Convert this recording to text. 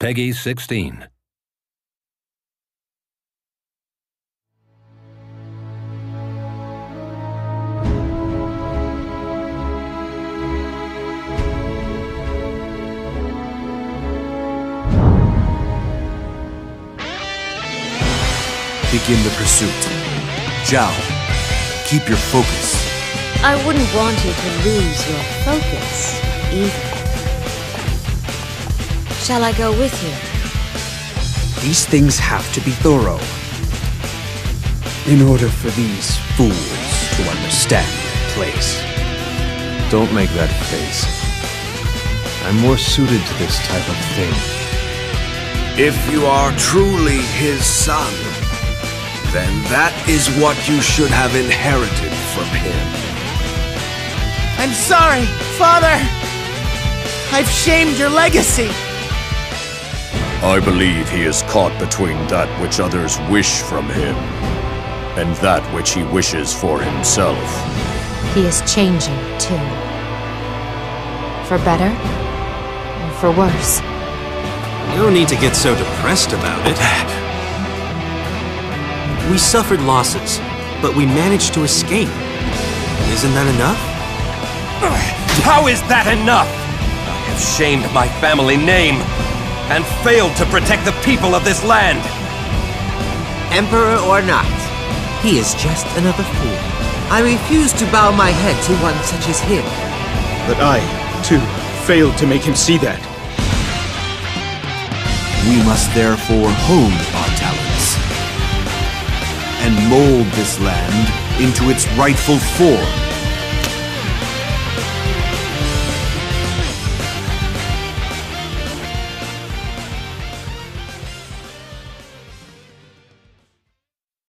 Peggy 16. Begin the pursuit. Zhao, keep your focus. I wouldn't want you to lose your focus, either. Shall I go with you? These things have to be thorough. In order for these fools to understand their place. Don't make that face. I'm more suited to this type of thing. If you are truly his son, then that is what you should have inherited from him. I'm sorry, Father! I've shamed your legacy! I believe he is caught between that which others wish from him, and that which he wishes for himself. He is changing, too. For better, or for worse. No need to get so depressed about it. We suffered losses, but we managed to escape. Isn't that enough? How is that enough? I have shamed my family name and failed to protect the people of this land. Emperor or not, he is just another fool. I refuse to bow my head to one such as him. But I, too, failed to make him see that. We must therefore hone our talents and mold this land into its rightful form.